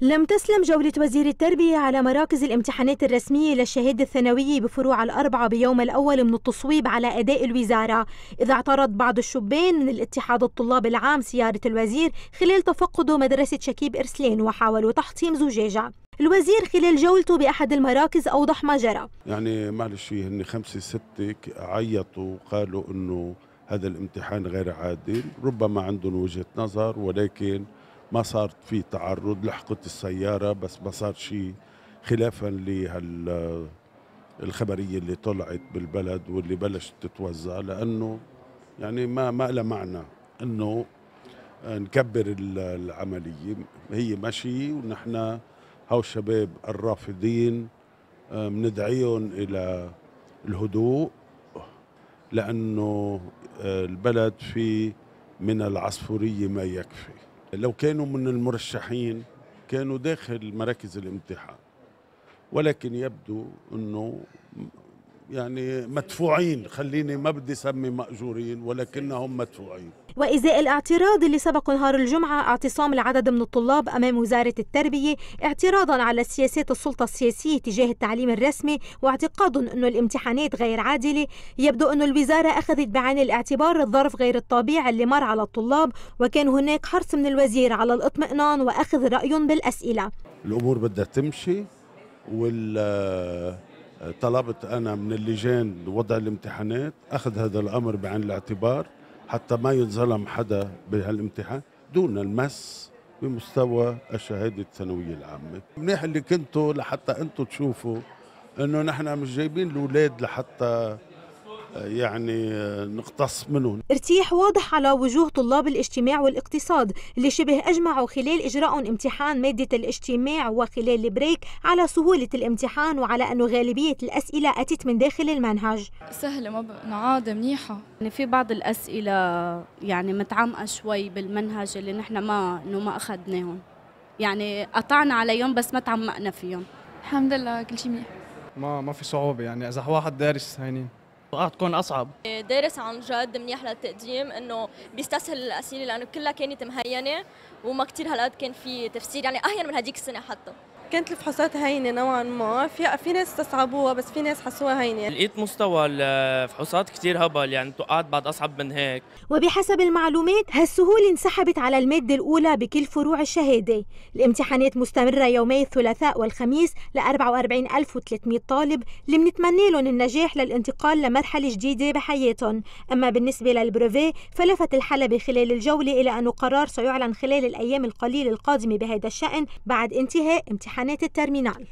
لم تسلم جولة وزير التربية على مراكز الامتحانات الرسمية للشهادة الثانوية بفروع الأربعة بيوم الأول من التصويب على أداء الوزارة. إذا اعترض بعض الشبان من الاتحاد الطلاب العام سيارة الوزير خلال تفقده مدرسة شكيب إرسلين وحاولوا تحطيم زجاجة. الوزير خلال جولته بأحد المراكز أوضح ما جرى. يعني معلش هن خمسة ستة عيطوا وقالوا إنه هذا الامتحان غير عادل ربما عندهم وجهة نظر ولكن ما صار في تعرض لحقت السيارة بس ما صار شيء خلافا لهال الخبرية اللي طلعت بالبلد واللي بلشت تتوزع لأنه يعني ما ما لها معنى إنه نكبر العملية. هي ماشي ونحن هاو الشباب الرافضين بندعيهم إلى الهدوء لأنه البلد فيه من العصفورية ما يكفي. لو كانوا من المرشحين كانوا داخل مراكز الامتحان. ولكن يبدو إنه يعني مدفوعين خليني ما بدي اسمي مأجورين ولكنهم مدفوعين. وإزاء الاعتراض اللي سبق نهار الجمعة اعتصام العدد من الطلاب أمام وزارة التربية اعتراضا على سياسات السلطة السياسية تجاه التعليم الرسمي واعتقاد أنه الامتحانات غير عادلة. يبدو أن الوزارة أخذت بعين الاعتبار الظرف غير الطبيعي اللي مر على الطلاب وكان هناك حرص من الوزير على الاطمئنان وأخذ رأيهم بالأسئلة. الأمور بدها تمشي وال طلبت أنا من اللجان وضع الامتحانات أخذ هذا الأمر بعين الاعتبار حتى ما ينظلم حدا بهالامتحان دون المس بمستوى الشهادة الثانوية العامة. منيح اللي كنتوا لحتى أنتم تشوفوا إنه نحن مش جايبين الأولاد لحتى يعني نقتص منهم ارتياح واضح على وجوه طلاب الاجتماع والاقتصاد اللي شبه أجمعوا خلال إجراء امتحان مادة الاجتماع وخلال البريك على سهولة الامتحان وعلى أنه غالبية الأسئلة أتت من داخل المنهج. سهلة ما عادة منيحة. يعني في بعض الأسئلة يعني متعمقة شوي بالمنهج اللي نحن ما إنه ما أخذناهم. يعني قطعنا عليهم بس ما تعمقنا فيهم. الحمد لله كل شيء منيح. ما ما في صعوبة يعني إذا واحد دارس هينين. راح تكون أصعب. دارس عن جد منيح للتقديم إنه بيستسهل الأسئلة لأنه كلها كانت مهينة وما كثير هالقد كان في تفسير يعني أهين من هديك السنة حتى. كانت الفحوصات هينة نوعا ما. في في ناس استصعبوها بس في ناس حسوها هينة. لقيت مستوى الفحوصات كثير هبل يعني توقعت بعد أصعب من هيك. وبحسب المعلومات هالسهولة انسحبت على المادة الأولى بكل فروع الشهادة. الامتحانات مستمرة يومي الثلاثاء والخميس ل 44300 طالب اللي بنتمنى لهم النجاح للانتقال لمرحلة جديدة بحياتهم. أما بالنسبة للبروفي فلفت الحلبة خلال الجولة إلى أنه قرار سيعلن خلال الأيام القليلة القادمة بهذا الشأن بعد انتهاء امتحانات الترمينال.